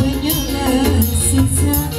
When you're is out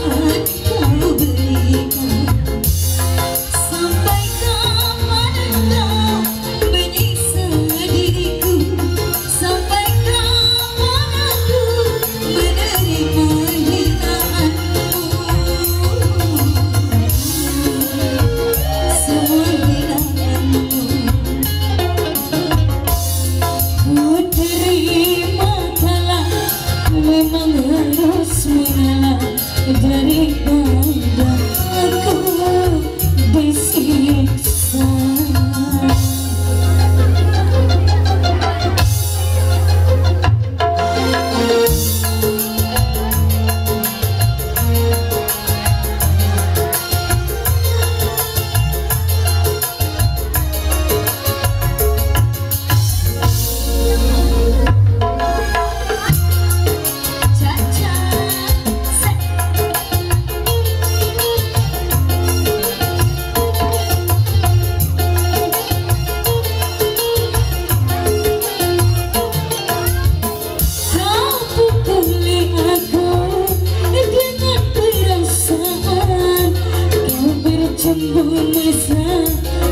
my friend.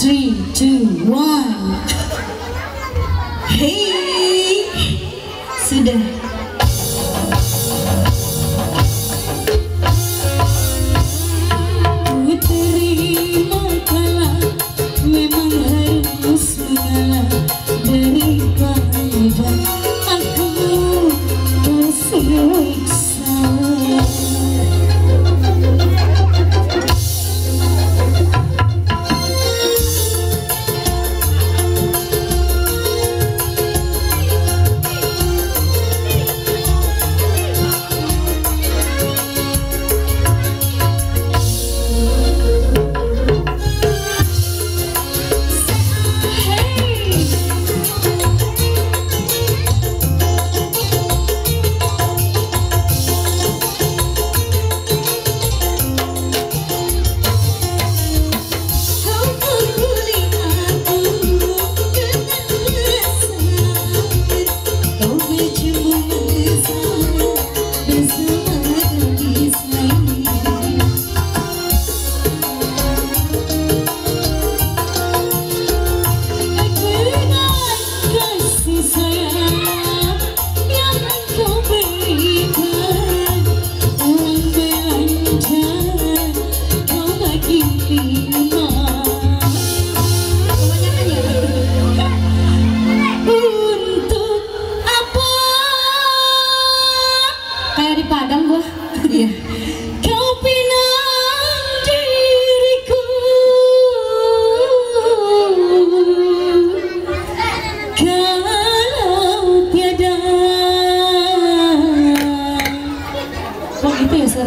three, two, one. Hey, sudah.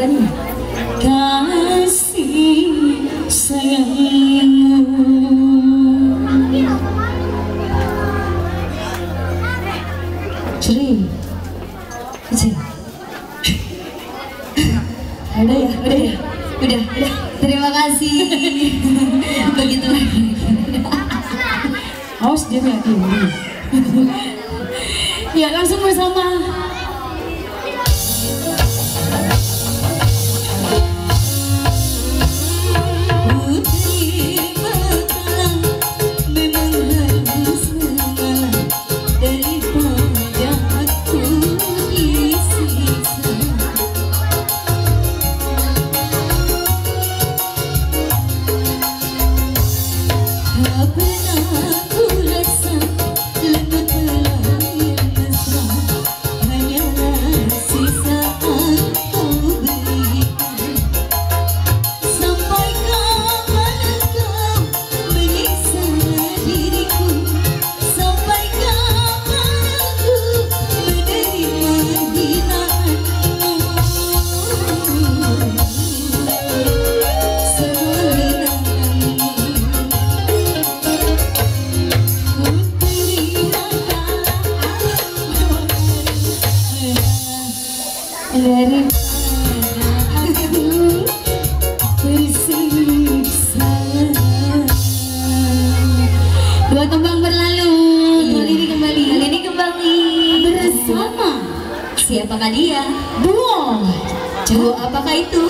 korban kasih. Sayangmu udah ya udah ya udah. Udah terima kasih. Begitu lagi. Dia meyakinkan ya langsung bersama Siapakah dia? Duo Duo apakah itu?